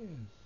Yes.